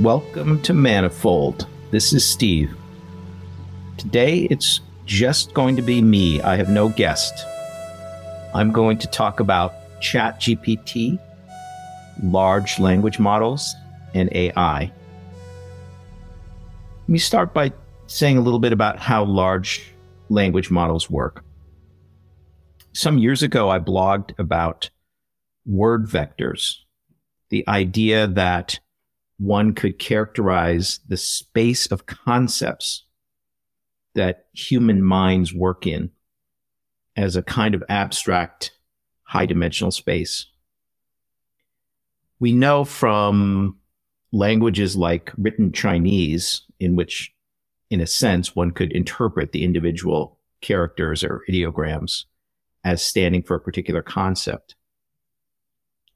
Welcome to Manifold. This is Steve. Today it's just going to be me. I have no guest. I'm going to talk about ChatGPT, large language models, and AI. Let me start by saying a little bit about how large language models work. Some years ago, I blogged about word vectors, the idea that one could characterize the space of concepts that human minds work in as a kind of abstract high dimensional space. We know from languages like written Chinese, in which, in a sense, one could interpret the individual characters or ideograms as standing for a particular concept.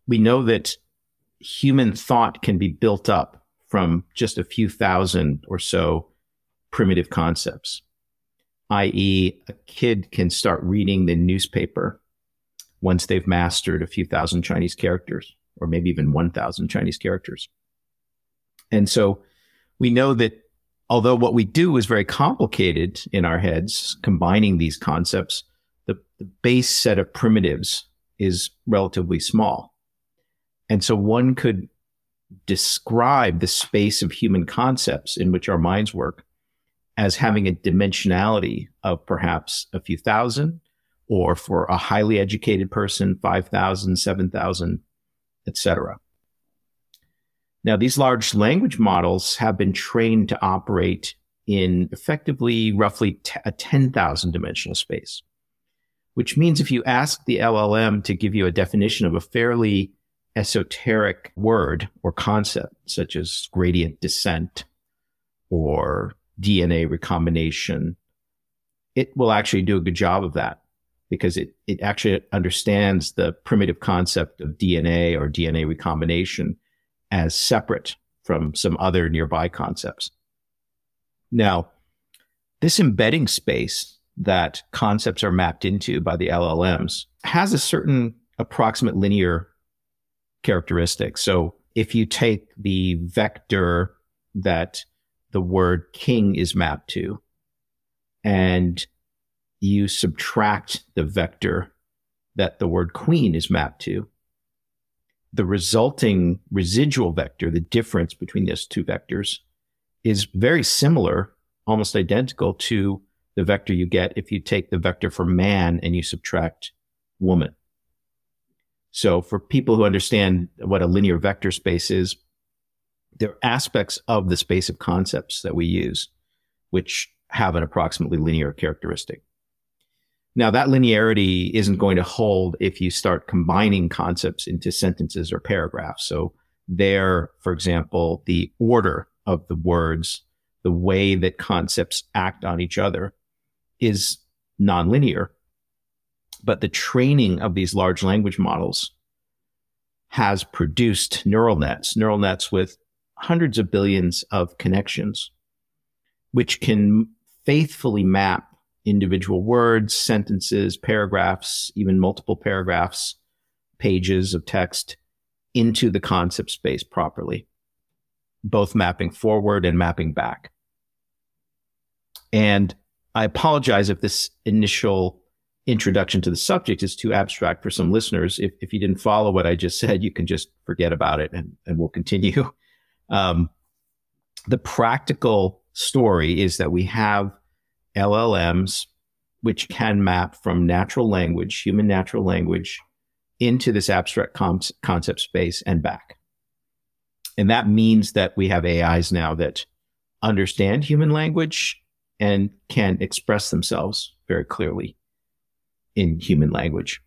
We know that human thought can be built up from just a few thousand or so primitive concepts, i.e., a kid can start reading the newspaper once they've mastered a few thousand Chinese characters, or maybe even 1,000 Chinese characters. And so we know that although what we do is very complicated in our heads, combining these concepts, the, the base set of primitives is relatively small. And so one could describe the space of human concepts in which our minds work as having a dimensionality of perhaps a few thousand, or for a highly educated person, 5,000, 7,000, etc. Now, these large language models have been trained to operate in effectively roughly t- a 10,000 dimensional space, which means if you ask the LLM to give you a definition of a fairly esoteric word or concept, such as gradient descent or DNA recombination, it will actually do a good job of that because it, it actually understands the primitive concept of DNA or DNA recombination as separate from some other nearby concepts. Now, this embedding space that concepts are mapped into by the LLMs has a certain approximate linear characteristic. So if you take the vector that the word king is mapped to and you subtract the vector that the word queen is mapped to, the resulting residual vector, the difference between those two vectors, is very similar, almost identical to the vector you get if you take the vector for man and you subtract woman. So for people who understand what a linear vector space is, there are aspects of the space of concepts that we use, which have an approximately linear characteristic. Now that linearity isn't going to hold if you start combining concepts into sentences or paragraphs. So there, for example, the order of the words, the way that concepts act on each other is nonlinear but the training of these large language models has produced neural nets, neural nets with hundreds of billions of connections, which can faithfully map individual words, sentences, paragraphs, even multiple paragraphs, pages of text into the concept space properly, both mapping forward and mapping back. And I apologize if this initial introduction to the subject is too abstract for some listeners. If, if you didn't follow what I just said, you can just forget about it and, and we'll continue. Um, the practical story is that we have LLMs which can map from natural language, human natural language, into this abstract concept space and back. And that means that we have AIs now that understand human language and can express themselves very clearly in human language.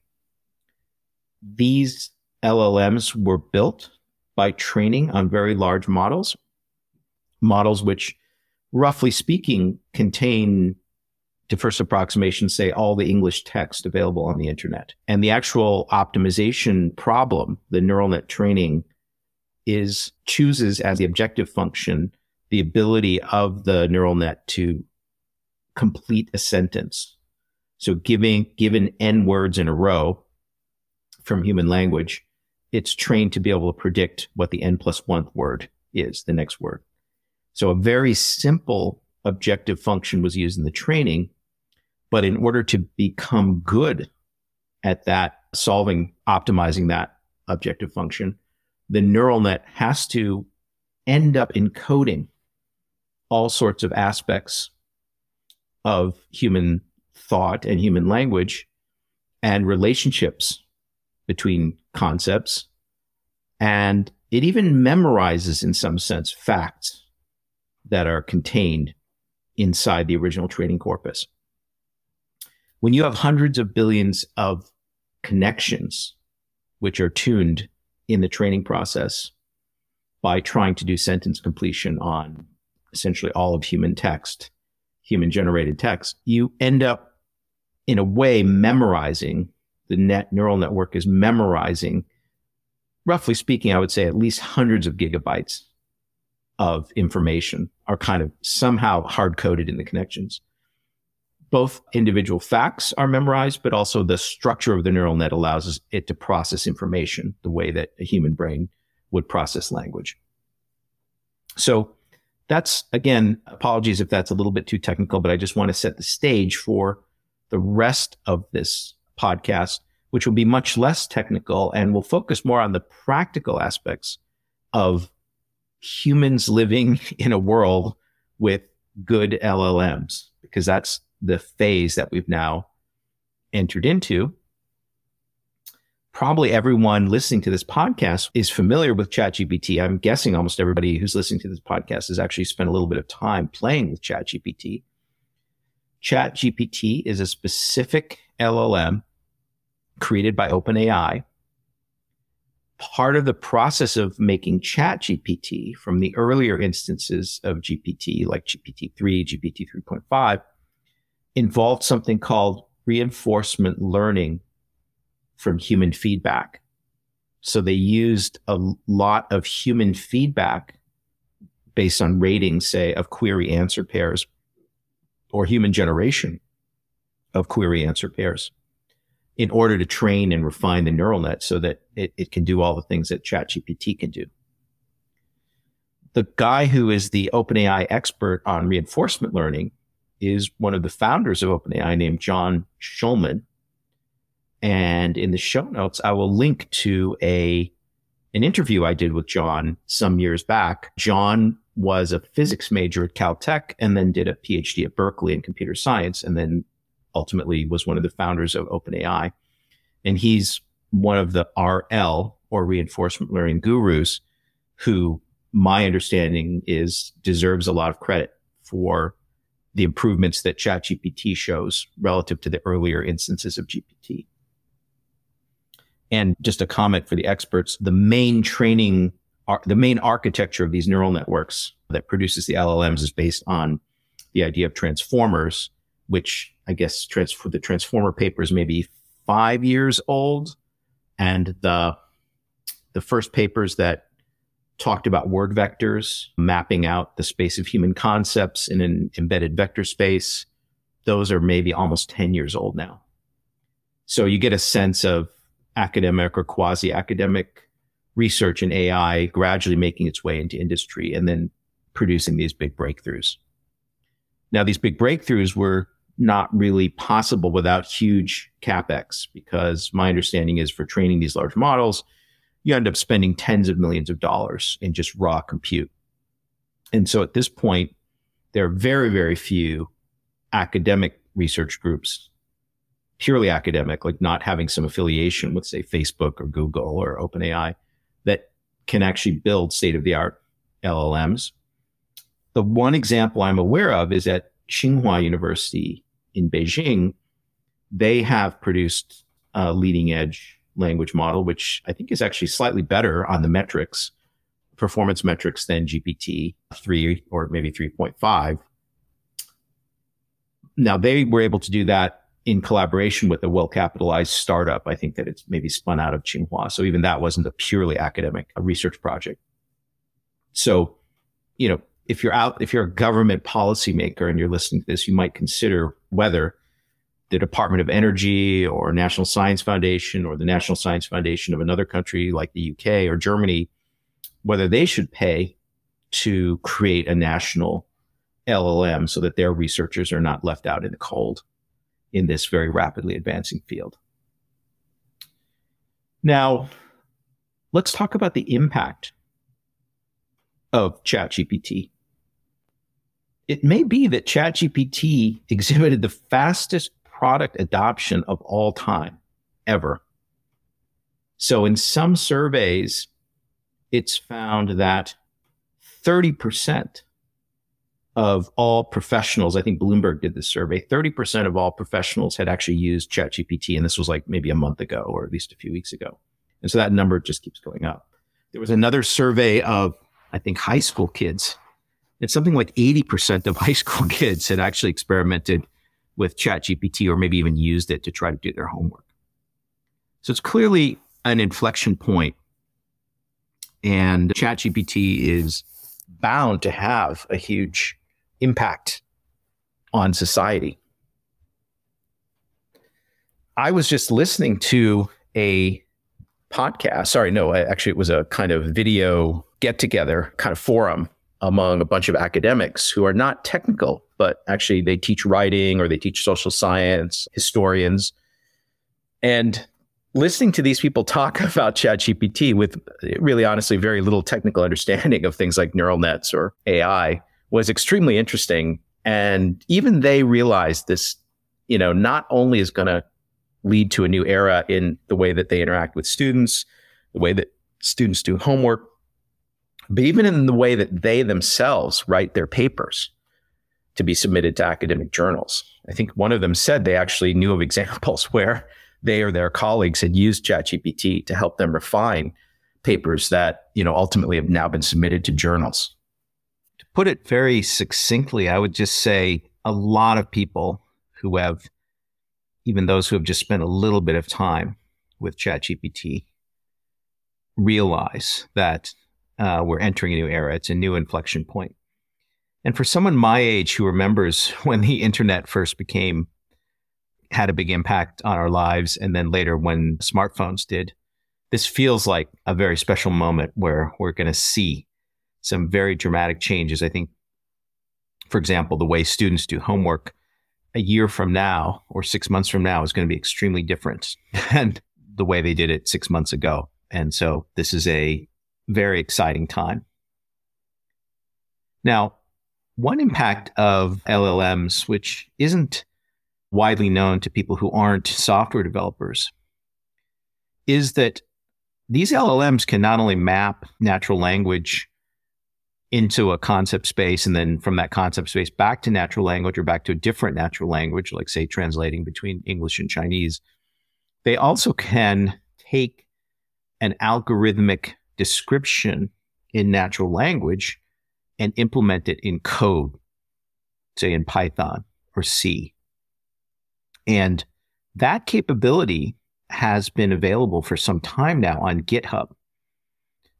These LLMs were built by training on very large models, models which, roughly speaking, contain, to first approximation, say all the English text available on the internet. And the actual optimization problem, the neural net training, is chooses as the objective function the ability of the neural net to complete a sentence so giving, given n words in a row from human language, it's trained to be able to predict what the n plus one word is the next word. So a very simple objective function was used in the training. But in order to become good at that, solving, optimizing that objective function, the neural net has to end up encoding all sorts of aspects of human thought and human language and relationships between concepts. And it even memorizes, in some sense, facts that are contained inside the original training corpus. When you have hundreds of billions of connections, which are tuned in the training process by trying to do sentence completion on essentially all of human text, human generated text, you end up in a way memorizing the net neural network is memorizing, roughly speaking, I would say at least hundreds of gigabytes of information are kind of somehow hard coded in the connections. Both individual facts are memorized, but also the structure of the neural net allows it to process information the way that a human brain would process language. So that's again, apologies if that's a little bit too technical, but I just want to set the stage for the rest of this podcast, which will be much less technical and will focus more on the practical aspects of humans living in a world with good LLMs, because that's the phase that we've now entered into. Probably everyone listening to this podcast is familiar with ChatGPT. I'm guessing almost everybody who's listening to this podcast has actually spent a little bit of time playing with ChatGPT. ChatGPT is a specific LLM created by OpenAI part of the process of making ChatGPT from the earlier instances of GPT, like GPT-3, GPT 3.5, involved something called reinforcement learning from human feedback. So they used a lot of human feedback based on ratings, say, of query answer pairs or human generation of query answer pairs in order to train and refine the neural net so that it, it can do all the things that ChatGPT can do. The guy who is the OpenAI expert on reinforcement learning is one of the founders of OpenAI named John Schulman. And in the show notes, I will link to a an interview I did with John some years back. John was a physics major at Caltech and then did a PhD at Berkeley in computer science and then ultimately was one of the founders of OpenAI. And he's one of the RL or reinforcement learning gurus who my understanding is deserves a lot of credit for the improvements that ChatGPT shows relative to the earlier instances of GPT. And just a comment for the experts, the main training, the main architecture of these neural networks that produces the LLMs is based on the idea of transformers which I guess trans- for the Transformer paper is maybe five years old, and the the first papers that talked about word vectors, mapping out the space of human concepts in an embedded vector space. Those are maybe almost 10 years old now. So you get a sense of academic or quasi academic research in AI gradually making its way into industry and then producing these big breakthroughs. Now, these big breakthroughs were not really possible without huge capex because my understanding is for training these large models, you end up spending tens of millions of dollars in just raw compute. And so at this point, there are very, very few academic research groups, purely academic, like not having some affiliation with, say, Facebook or Google or OpenAI, that can actually build state of the art LLMs. The one example I'm aware of is at Tsinghua University in Beijing, they have produced a leading edge language model, which I think is actually slightly better on the metrics, performance metrics than GPT 3 or maybe 3.5. Now, they were able to do that in collaboration with a well capitalized startup. I think that it's maybe spun out of Tsinghua. So even that wasn't a purely academic uh, research project. So, you know, if you're out, if you're a government policymaker and you're listening to this, you might consider whether the Department of Energy or National Science Foundation or the National Science Foundation of another country like the UK or Germany, whether they should pay to create a national LLM so that their researchers are not left out in the cold in this very rapidly advancing field. Now, let's talk about the impact of ChatGPT. It may be that ChatGPT exhibited the fastest product adoption of all time ever. So, in some surveys, it's found that 30% of all professionals, I think Bloomberg did this survey, 30% of all professionals had actually used ChatGPT. And this was like maybe a month ago or at least a few weeks ago. And so that number just keeps going up. There was another survey of, I think, high school kids. And something like 80% of high school kids had actually experimented with ChatGPT or maybe even used it to try to do their homework. So it's clearly an inflection point. And ChatGPT is bound to have a huge impact on society. I was just listening to a podcast. Sorry, no, actually, it was a kind of video get together kind of forum among a bunch of academics who are not technical, but actually they teach writing or they teach social science, historians. And listening to these people talk about ChatGPT with really honestly very little technical understanding of things like neural nets or AI was extremely interesting. And even they realized this, you know, not only is going to lead to a new era in the way that they interact with students, the way that students do homework, but even in the way that they themselves write their papers to be submitted to academic journals. I think one of them said they actually knew of examples where they or their colleagues had used ChatGPT to help them refine papers that, you know, ultimately have now been submitted to journals. Put it very succinctly, I would just say a lot of people who have, even those who have just spent a little bit of time with ChatGPT, realize that uh, we're entering a new era. It's a new inflection point. And for someone my age who remembers when the internet first became had a big impact on our lives. And then later when smartphones did, this feels like a very special moment where we're going to see some very dramatic changes. I think, for example, the way students do homework a year from now or six months from now is going to be extremely different than the way they did it six months ago. And so this is a very exciting time. Now, one impact of LLMs, which isn't widely known to people who aren't software developers is that these LLMs can not only map natural language into a concept space and then from that concept space back to natural language or back to a different natural language, like say translating between English and Chinese. They also can take an algorithmic description in natural language and implement it in code, say in Python or C. And that capability has been available for some time now on GitHub.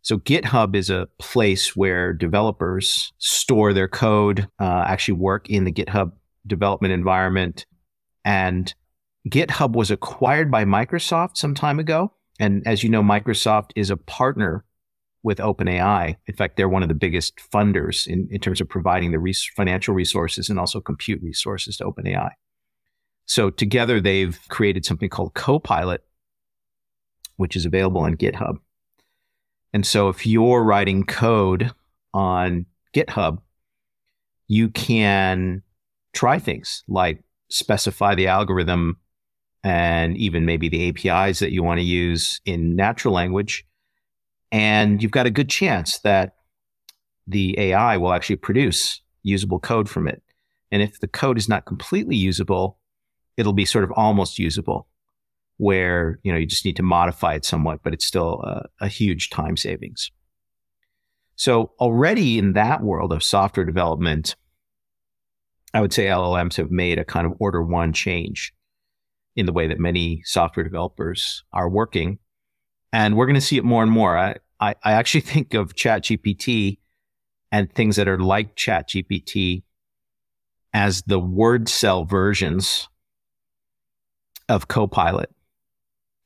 So GitHub is a place where developers store their code, uh, actually work in the GitHub development environment. And GitHub was acquired by Microsoft some time ago. And as you know, Microsoft is a partner with OpenAI. In fact, they're one of the biggest funders in, in terms of providing the res- financial resources and also compute resources to OpenAI. So together they've created something called Copilot, which is available on GitHub. And so if you're writing code on GitHub, you can try things like specify the algorithm and even maybe the APIs that you want to use in natural language. And you've got a good chance that the AI will actually produce usable code from it. And if the code is not completely usable, it'll be sort of almost usable where, you know, you just need to modify it somewhat, but it's still a, a huge time savings. So already in that world of software development, I would say LLMs have made a kind of order one change in the way that many software developers are working. And we're going to see it more and more. I, I, I actually think of ChatGPT and things that are like ChatGPT as the wordcel versions of Copilot.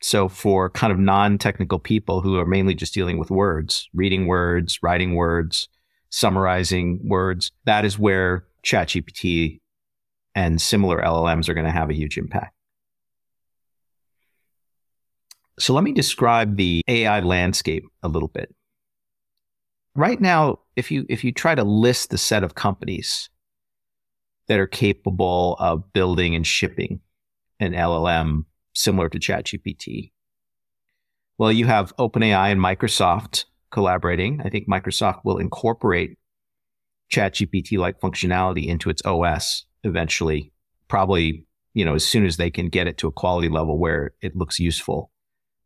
So for kind of non-technical people who are mainly just dealing with words, reading words, writing words, summarizing words. That is where ChatGPT and similar LLMs are going to have a huge impact. So let me describe the AI landscape a little bit. Right now, if you if you try to list the set of companies that are capable of building and shipping an LLM similar to ChatGPT, well, you have OpenAI and Microsoft collaborating. I think Microsoft will incorporate ChatGPT like functionality into its OS eventually, probably, you know, as soon as they can get it to a quality level where it looks useful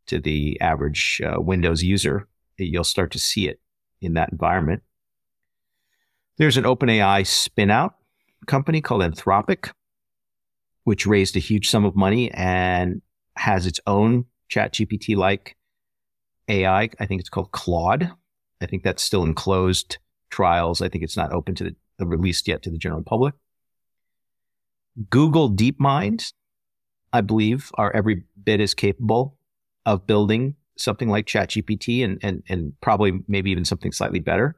to the average uh, Windows user, you'll start to see it in that environment. There's an OpenAI spinout company called Anthropic, which raised a huge sum of money and has its own ChatGPT like AI. I think it's called Claude. I think that's still in closed trials. I think it's not open to the uh, released yet to the general public. Google DeepMind, I believe, are every bit as capable of building something like ChatGPT and, and, and probably maybe even something slightly better.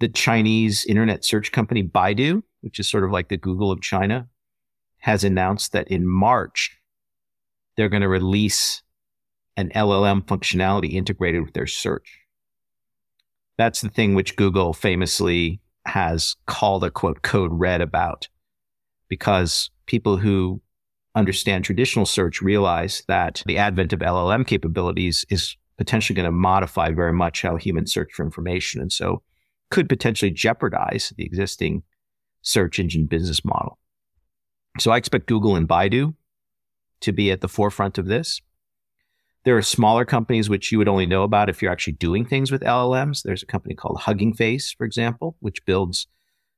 The Chinese internet search company Baidu, which is sort of like the Google of China, has announced that in March, they're going to release an LLM functionality integrated with their search. That's the thing which Google famously has called a quote code red about because people who understand traditional search realize that the advent of LLM capabilities is potentially going to modify very much how humans search for information. And so could potentially jeopardize the existing search engine business model. So I expect Google and Baidu to be at the forefront of this. There are smaller companies which you would only know about if you're actually doing things with LLMs. There's a company called Hugging Face, for example, which builds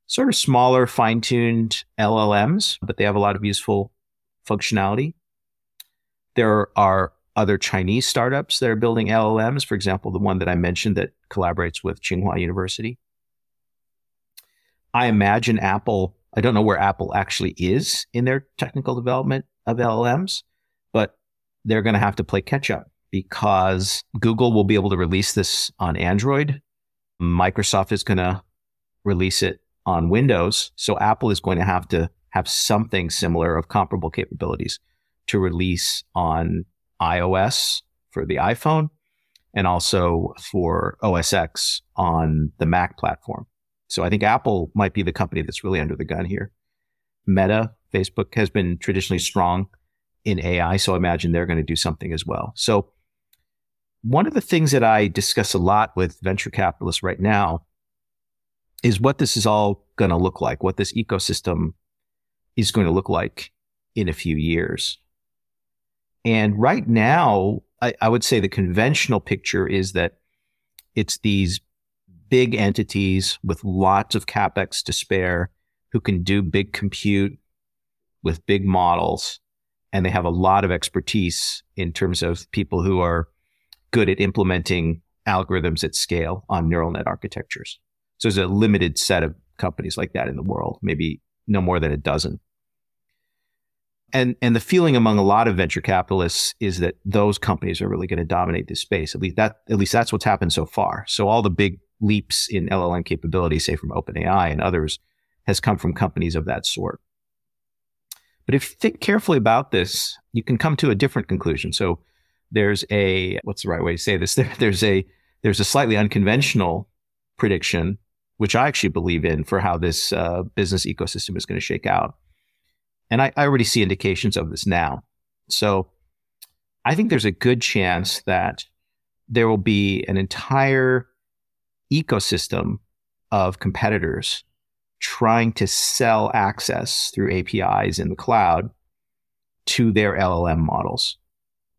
sort of smaller, fine tuned LLMs, but they have a lot of useful functionality. There are other Chinese startups that are building LLMs. For example, the one that I mentioned that collaborates with Tsinghua University. I imagine Apple, I don't know where Apple actually is in their technical development of LLMs, but they're going to have to play catch up because Google will be able to release this on Android. Microsoft is going to release it on Windows. So Apple is going to have to have something similar of comparable capabilities to release on iOS for the iPhone and also for OS X on the Mac platform. So I think Apple might be the company that's really under the gun here. Meta, Facebook has been traditionally strong in AI, so I imagine they're going to do something as well. So one of the things that I discuss a lot with venture capitalists right now is what this is all going to look like, what this ecosystem is going to look like in a few years. And right now, I, I would say the conventional picture is that it's these big entities with lots of capex to spare who can do big compute with big models. And they have a lot of expertise in terms of people who are good at implementing algorithms at scale on neural net architectures. So there's a limited set of companies like that in the world, maybe no more than a dozen. And and the feeling among a lot of venture capitalists is that those companies are really going to dominate this space. At least that at least that's what's happened so far. So all the big leaps in LLM capability, say from OpenAI and others, has come from companies of that sort. But if you think carefully about this, you can come to a different conclusion. So there's a what's the right way to say this? There, there's a there's a slightly unconventional prediction which I actually believe in for how this uh, business ecosystem is going to shake out. And I, I already see indications of this now. So I think there's a good chance that there will be an entire ecosystem of competitors trying to sell access through APIs in the cloud to their LLM models.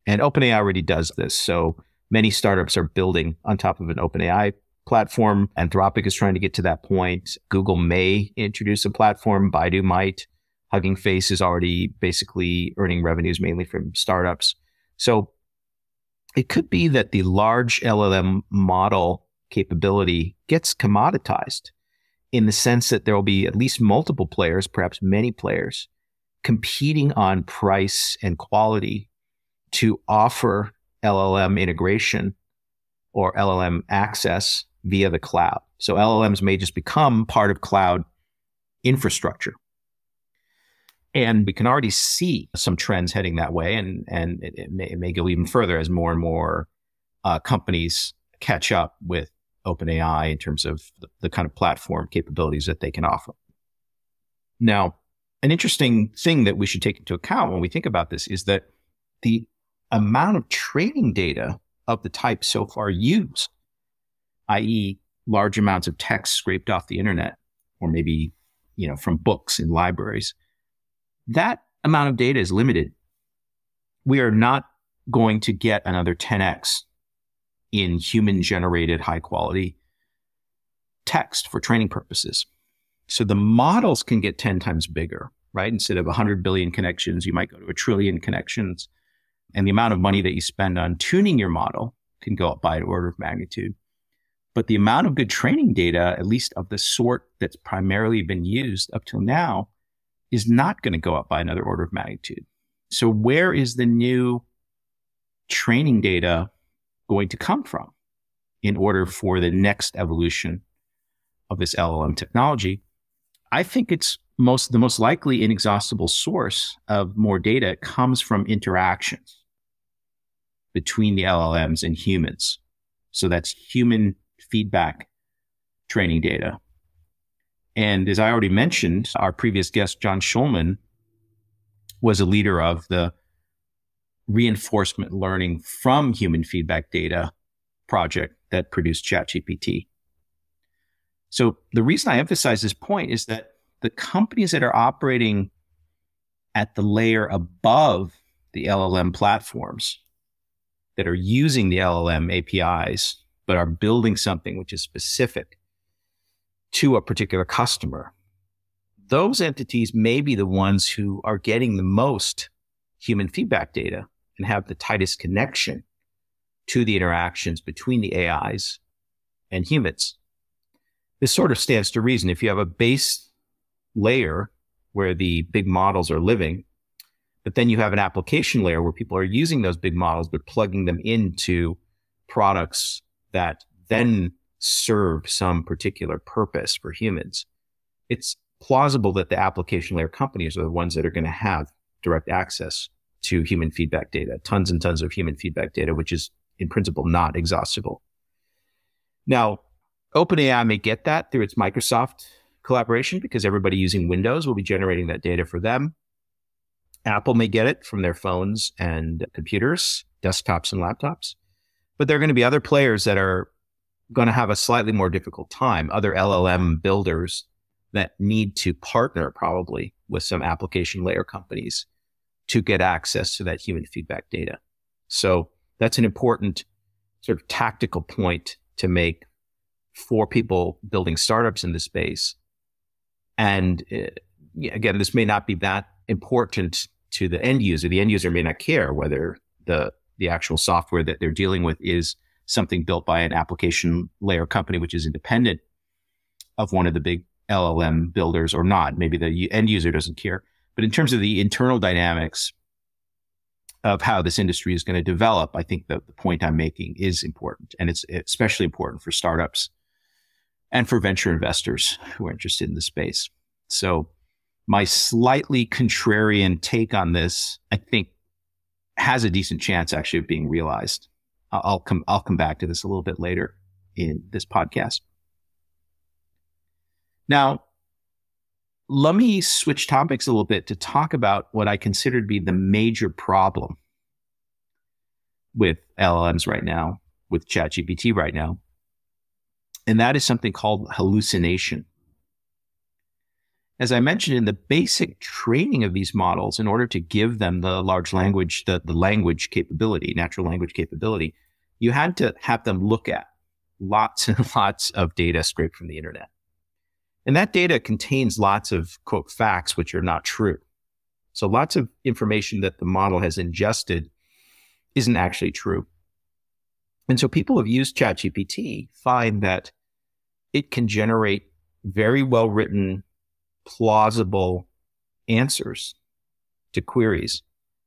And OpenAI already does this. So many startups are building on top of an OpenAI platform. Anthropic is trying to get to that point. Google may introduce a platform. Baidu might. Hugging Face is already basically earning revenues mainly from startups. So it could be that the large LLM model capability gets commoditized in the sense that there will be at least multiple players, perhaps many players, competing on price and quality to offer LLM integration or LLM access via the cloud. So LLMs may just become part of cloud infrastructure. And we can already see some trends heading that way. And, and it, it, may, it may, go even further as more and more uh, companies catch up with OpenAI in terms of the, the kind of platform capabilities that they can offer. Now, an interesting thing that we should take into account when we think about this is that the amount of training data of the type so far used, i.e., large amounts of text scraped off the internet, or maybe you know from books in libraries, that amount of data is limited. We are not going to get another 10x in human generated high quality text for training purposes. So the models can get 10 times bigger, right? Instead of 100 billion connections, you might go to a trillion connections. And the amount of money that you spend on tuning your model can go up by an order of magnitude. But the amount of good training data, at least of the sort that's primarily been used up till now, is not going to go up by another order of magnitude. So where is the new training data going to come from in order for the next evolution of this LLM technology? I think it's most the most likely inexhaustible source of more data comes from interactions between the LLMs and humans. So that's human feedback training data. And as I already mentioned, our previous guest, John Schulman, was a leader of the reinforcement learning from human feedback data project that produced ChatGPT. So the reason I emphasize this point is that the companies that are operating at the layer above the LLM platforms that are using the LLM APIs, but are building something which is specific to a particular customer, those entities may be the ones who are getting the most human feedback data and have the tightest connection to the interactions between the AIs and humans. This sort of stands to reason. If you have a base layer where the big models are living, but then you have an application layer where people are using those big models, but plugging them into products that then serve some particular purpose for humans. It's plausible that the application layer companies are the ones that are going to have direct access to human feedback data, tons and tons of human feedback data, which is in principle not exhaustible. Now, OpenAI may get that through its Microsoft collaboration because everybody using Windows will be generating that data for them. Apple may get it from their phones and computers, desktops and laptops. But there are going to be other players that are going to have a slightly more difficult time, other LLM builders that need to partner probably with some application layer companies to get access to that human feedback data. So that's an important sort of tactical point to make for people building startups in this space. And uh, again, this may not be that important to the end user. The end user may not care whether the the actual software that they're dealing with is something built by an application layer company, which is independent of one of the big LLM builders or not. Maybe the end user doesn't care. But in terms of the internal dynamics of how this industry is going to develop, I think the, the point I'm making is important. And it's especially important for startups and for venture investors who are interested in the space. So my slightly contrarian take on this, I think has a decent chance actually of being realized. I'll come, I'll come back to this a little bit later in this podcast. Now, let me switch topics a little bit to talk about what I consider to be the major problem with LLMs right now, with ChatGPT right now. And that is something called hallucination. As I mentioned in the basic training of these models, in order to give them the large language, the, the language capability, natural language capability, you had to have them look at lots and lots of data scraped from the internet. And that data contains lots of quote facts which are not true. So lots of information that the model has ingested isn't actually true. And so people have used ChatGPT find that it can generate very well written plausible answers to queries,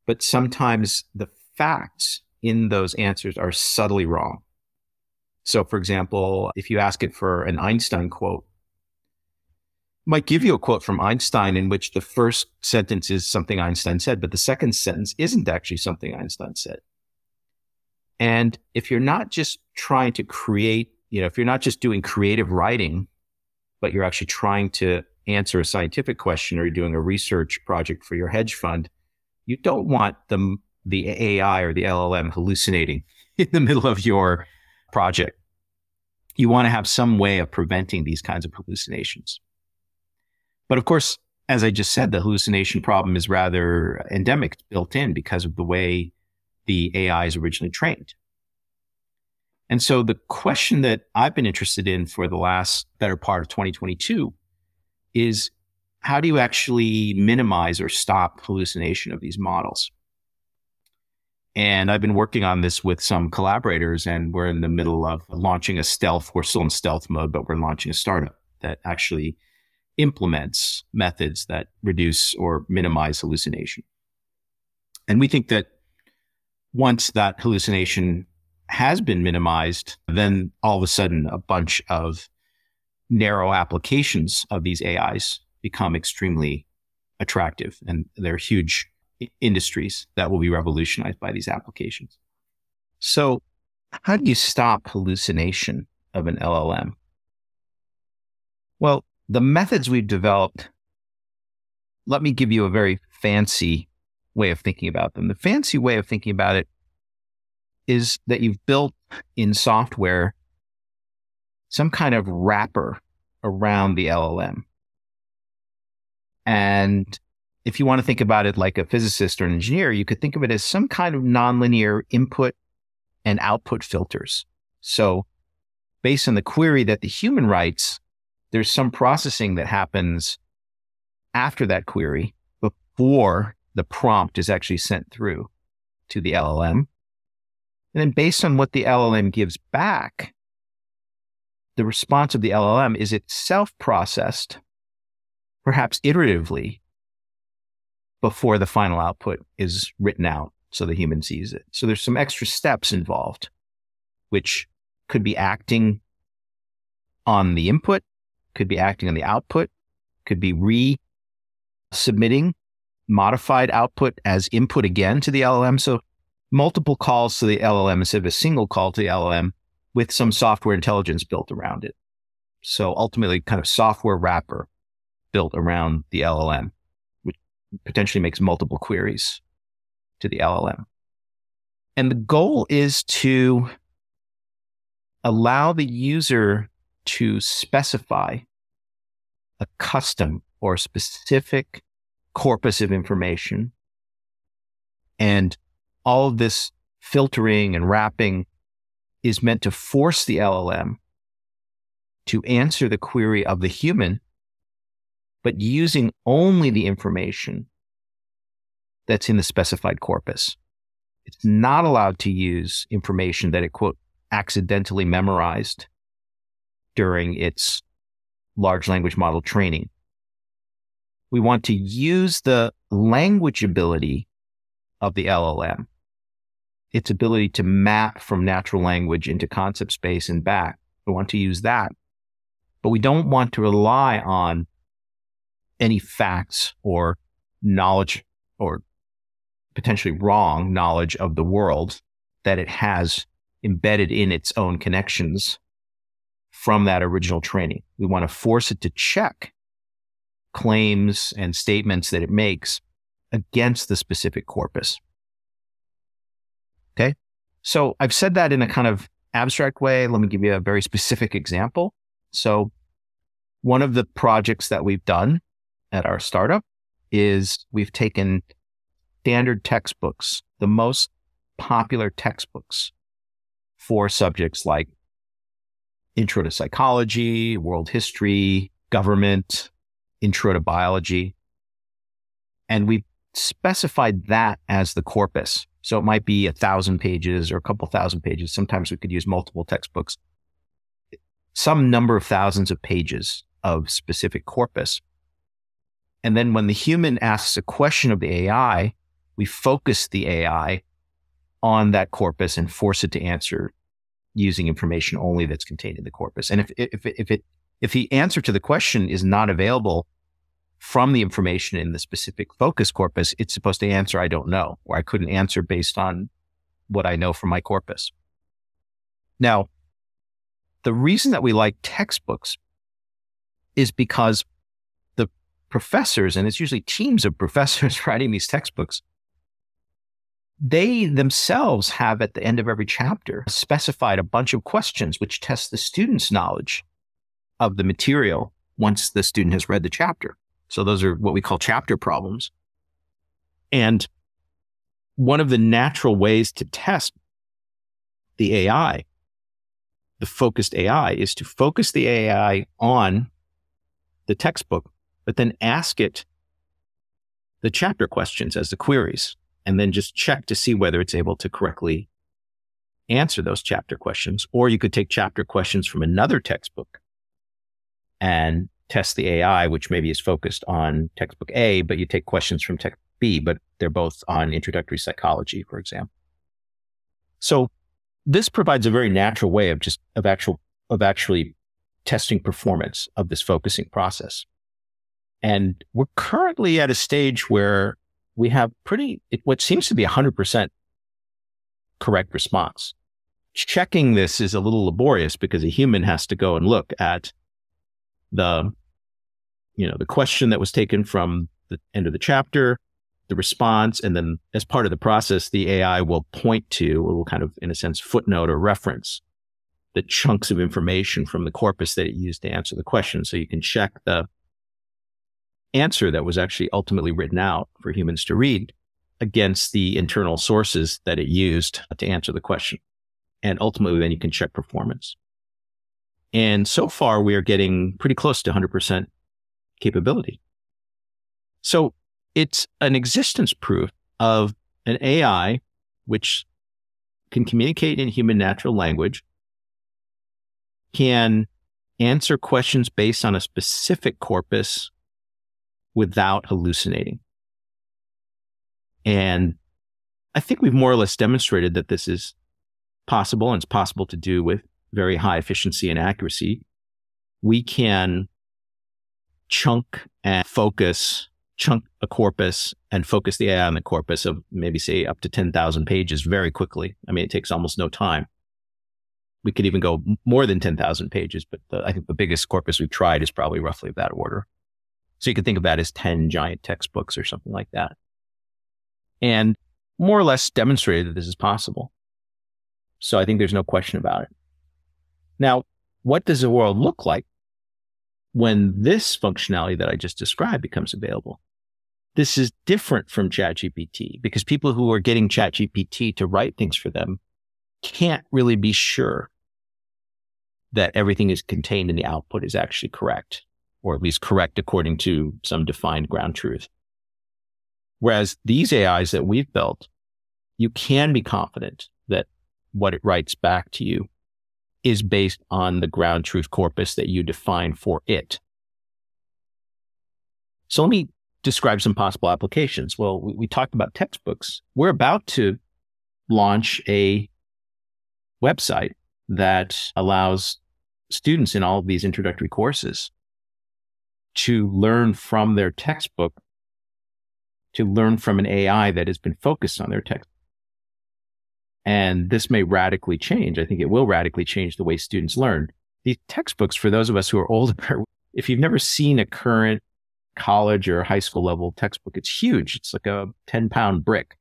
but sometimes the facts in those answers are subtly wrong. So, for example, if you ask it for an Einstein quote, might give you a quote from Einstein in which the first sentence is something Einstein said, but the second sentence isn't actually something Einstein said. And if you're not just trying to create, you know, if you're not just doing creative writing, but you're actually trying to answer a scientific question or you're doing a research project for your hedge fund, you don't want the, the AI or the LLM hallucinating in the middle of your project. You want to have some way of preventing these kinds of hallucinations. But of course, as I just said, the hallucination problem is rather endemic, built in because of the way the AI is originally trained. And so the question that I've been interested in for the last better part of 2022 is how do you actually minimize or stop hallucination of these models? And I've been working on this with some collaborators, and we're in the middle of launching a stealth. We're still in stealth mode, but we're launching a startup that actually implements methods that reduce or minimize hallucination. And we think that once that hallucination has been minimized, then all of a sudden a bunch of narrow applications of these AIs become extremely attractive. And they're huge industries that will be revolutionized by these applications. So how do you stop hallucination of an LLM? Well, the methods we've developed, let me give you a very fancy way of thinking about them. The fancy way of thinking about it is that you've built in software some kind of wrapper around the LLM. And if you want to think about it like a physicist or an engineer, you could think of it as some kind of nonlinear input and output filters. So based on the query that the human writes, there's some processing that happens after that query before the prompt is actually sent through to the LLM. And then based on what the LLM gives back, the response of the LLM is itself processed, perhaps iteratively, before the final output is written out so the human sees it. So there's some extra steps involved, which could be acting on the input could be acting on the output, could be re submitting modified output as input again to the LLM. So multiple calls to the LLM instead of a single call to the LLM with some software intelligence built around it. So ultimately kind of software wrapper built around the LLM, which potentially makes multiple queries to the LLM. And the goal is to allow the user to specify a custom or specific corpus of information. And all of this filtering and wrapping is meant to force the LLM to answer the query of the human, but using only the information that's in the specified corpus. It's not allowed to use information that it, quote, accidentally memorized during its large language model training. We want to use the language ability of the LLM, its ability to map from natural language into concept space and back. We want to use that, but we don't want to rely on any facts or knowledge or potentially wrong knowledge of the world that it has embedded in its own connections from that original training. We want to force it to check claims and statements that it makes against the specific corpus. Okay. So I've said that in a kind of abstract way. Let me give you a very specific example. So one of the projects that we've done at our startup is we've taken standard textbooks, the most popular textbooks for subjects like intro to psychology, world history, government, intro to biology. And we specified that as the corpus. So it might be a thousand pages or a couple thousand pages. Sometimes we could use multiple textbooks, some number of thousands of pages of specific corpus. And then when the human asks a question of the AI, we focus the AI on that corpus and force it to answer using information only that's contained in the corpus. And if, if, if it, if the answer to the question is not available from the information in the specific focus corpus, it's supposed to answer, I don't know, or I couldn't answer based on what I know from my corpus. Now, the reason that we like textbooks is because the professors, and it's usually teams of professors writing these textbooks, they themselves have at the end of every chapter specified a bunch of questions which test the student's knowledge of the material once the student has read the chapter. So those are what we call chapter problems. And one of the natural ways to test the AI, the focused AI, is to focus the AI on the textbook, but then ask it the chapter questions as the queries, and then just check to see whether it's able to correctly answer those chapter questions. Or you could take chapter questions from another textbook and test the AI, which maybe is focused on textbook A, but you take questions from textbook B, but they're both on introductory psychology, for example. So this provides a very natural way of just of actual of actually testing performance of this focusing process. And we're currently at a stage where we have pretty what seems to be 100% correct response. Checking this is a little laborious because a human has to go and look at the you know the question that was taken from the end of the chapter the response and then as part of the process the ai will point to or will kind of in a sense footnote or reference the chunks of information from the corpus that it used to answer the question so you can check the answer that was actually ultimately written out for humans to read against the internal sources that it used to answer the question and ultimately then you can check performance and so far, we are getting pretty close to 100% capability. So it's an existence proof of an AI which can communicate in human natural language, can answer questions based on a specific corpus without hallucinating. And I think we've more or less demonstrated that this is possible and it's possible to do with very high efficiency and accuracy, we can chunk and focus, chunk a corpus and focus the AI on the corpus of maybe say up to 10,000 pages very quickly. I mean, it takes almost no time. We could even go more than 10,000 pages, but the, I think the biggest corpus we've tried is probably roughly of that order. So you can think of that as 10 giant textbooks or something like that. And more or less demonstrated that this is possible. So I think there's no question about it. Now, what does the world look like when this functionality that I just described becomes available? This is different from ChatGPT because people who are getting ChatGPT to write things for them can't really be sure that everything is contained in the output is actually correct, or at least correct according to some defined ground truth. Whereas these AIs that we've built, you can be confident that what it writes back to you is based on the ground truth corpus that you define for it. So let me describe some possible applications. Well, we, we talked about textbooks. We're about to launch a website that allows students in all of these introductory courses to learn from their textbook, to learn from an AI that has been focused on their text. And this may radically change. I think it will radically change the way students learn. These textbooks, for those of us who are older, if you've never seen a current college or high school level textbook, it's huge. It's like a 10 pound brick,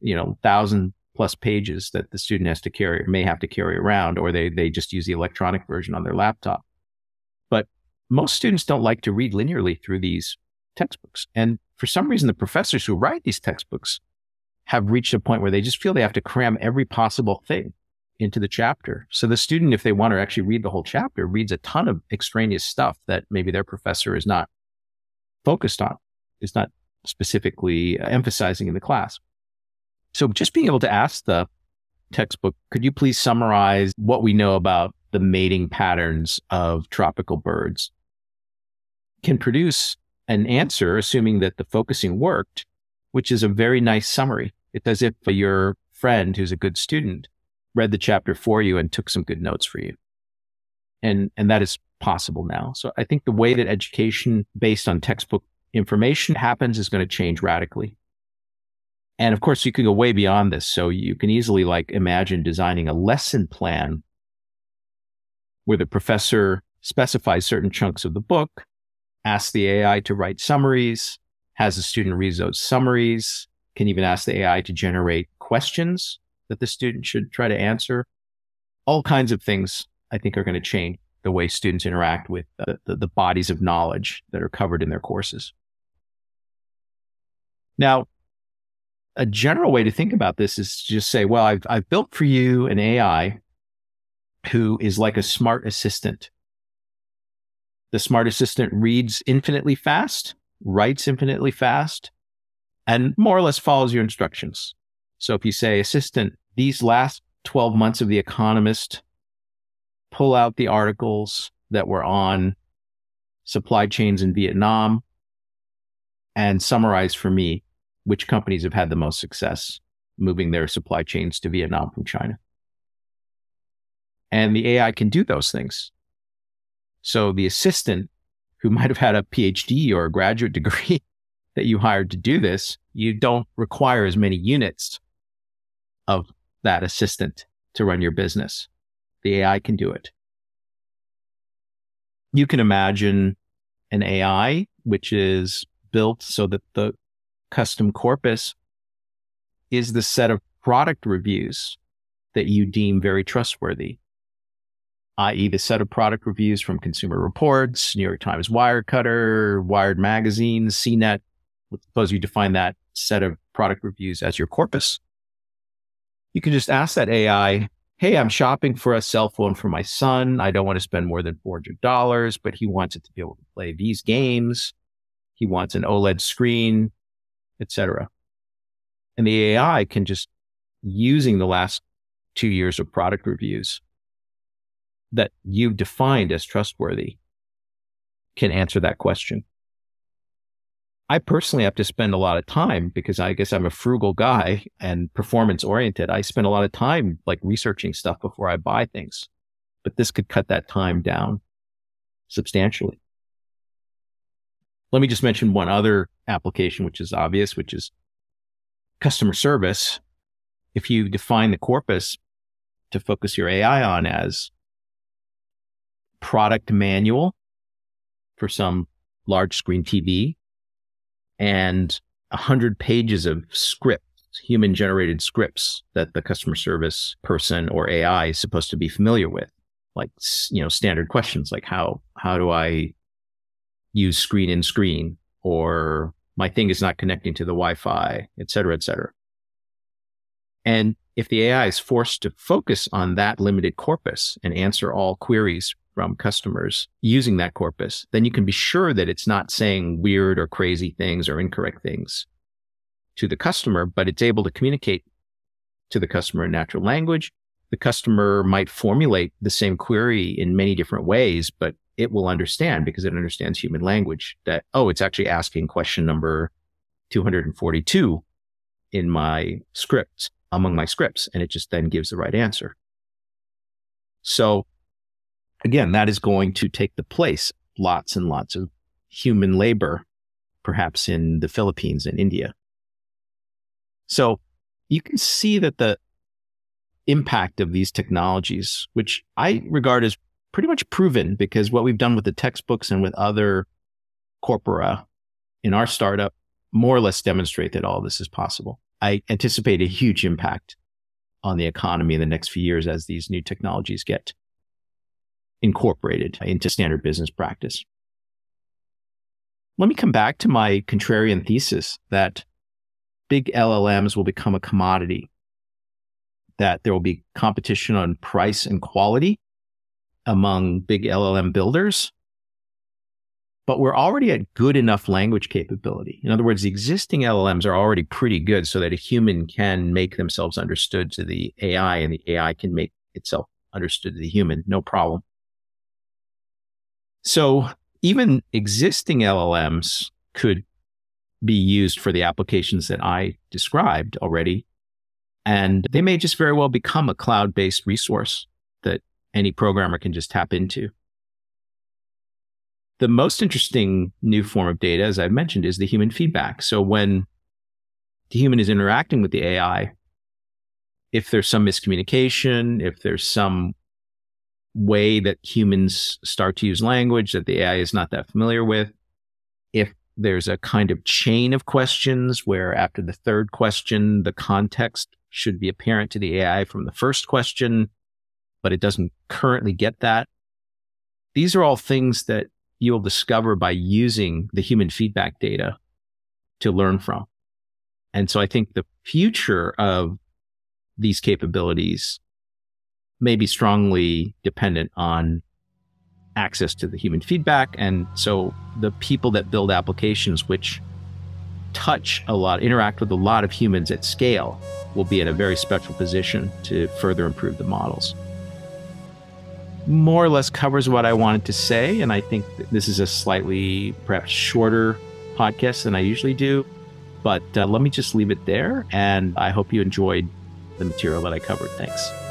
you know, thousand plus pages that the student has to carry or may have to carry around, or they, they just use the electronic version on their laptop. But most students don't like to read linearly through these textbooks. And for some reason, the professors who write these textbooks have reached a point where they just feel they have to cram every possible thing into the chapter. So the student, if they want to actually read the whole chapter, reads a ton of extraneous stuff that maybe their professor is not focused on, is not specifically emphasizing in the class. So just being able to ask the textbook, could you please summarize what we know about the mating patterns of tropical birds? Can produce an answer, assuming that the focusing worked, which is a very nice summary. It's as if your friend who's a good student read the chapter for you and took some good notes for you. And, and that is possible now. So I think the way that education based on textbook information happens is going to change radically. And of course, you can go way beyond this. So you can easily like imagine designing a lesson plan where the professor specifies certain chunks of the book, asks the AI to write summaries, has the student read those summaries, can even ask the AI to generate questions that the student should try to answer. All kinds of things I think are going to change the way students interact with the, the, the bodies of knowledge that are covered in their courses. Now, a general way to think about this is to just say, well, I've, I've built for you an AI who is like a smart assistant. The smart assistant reads infinitely fast, writes infinitely fast, and more or less follows your instructions. So if you say, assistant, these last 12 months of The Economist, pull out the articles that were on supply chains in Vietnam and summarize for me which companies have had the most success moving their supply chains to Vietnam from China. And the AI can do those things. So the assistant who might have had a PhD or a graduate degree that you hired to do this, you don't require as many units of that assistant to run your business. The AI can do it. You can imagine an AI which is built so that the custom corpus is the set of product reviews that you deem very trustworthy, i.e., the set of product reviews from Consumer Reports, New York Times Wirecutter, Wired Magazine, CNET. Suppose you define that set of product reviews as your corpus. You can just ask that AI, Hey, I'm shopping for a cell phone for my son. I don't want to spend more than $400, but he wants it to be able to play these games. He wants an OLED screen etc. And the AI can just using the last two years of product reviews that you've defined as trustworthy can answer that question. I personally have to spend a lot of time because I guess I'm a frugal guy and performance oriented. I spend a lot of time like researching stuff before I buy things, but this could cut that time down substantially. Let me just mention one other application, which is obvious, which is customer service. If you define the corpus to focus your AI on as product manual for some large screen TV and a hundred pages of script, human generated scripts that the customer service person or AI is supposed to be familiar with, like, you know, standard questions like how, how do I use screen in screen or my thing is not connecting to the Wi-Fi, et cetera, et cetera. And if the AI is forced to focus on that limited corpus and answer all queries from customers using that corpus, then you can be sure that it's not saying weird or crazy things or incorrect things to the customer, but it's able to communicate to the customer in natural language. The customer might formulate the same query in many different ways, but it will understand because it understands human language that, oh, it's actually asking question number 242 in my scripts, among my scripts. And it just then gives the right answer. So again, that is going to take the place lots and lots of human labor, perhaps in the Philippines and India. So you can see that the impact of these technologies, which I regard as pretty much proven because what we've done with the textbooks and with other corpora in our startup more or less demonstrate that all this is possible. I anticipate a huge impact on the economy in the next few years as these new technologies get incorporated into standard business practice. Let me come back to my contrarian thesis that big LLMs will become a commodity, that there will be competition on price and quality, among big LLM builders, but we're already at good enough language capability. In other words, the existing LLMs are already pretty good so that a human can make themselves understood to the AI and the AI can make itself understood to the human, no problem. So even existing LLMs could be used for the applications that I described already. And they may just very well become a cloud based resource that any programmer can just tap into. The most interesting new form of data, as I've mentioned, is the human feedback. So when the human is interacting with the AI, if there's some miscommunication, if there's some way that humans start to use language that the AI is not that familiar with, if there's a kind of chain of questions where after the third question, the context should be apparent to the AI from the first question, but it doesn't currently get that. These are all things that you'll discover by using the human feedback data to learn from. And so I think the future of these capabilities may be strongly dependent on access to the human feedback. And so the people that build applications which touch a lot, interact with a lot of humans at scale, will be in a very special position to further improve the models more or less covers what I wanted to say. And I think this is a slightly perhaps shorter podcast than I usually do. But uh, let me just leave it there. And I hope you enjoyed the material that I covered. Thanks.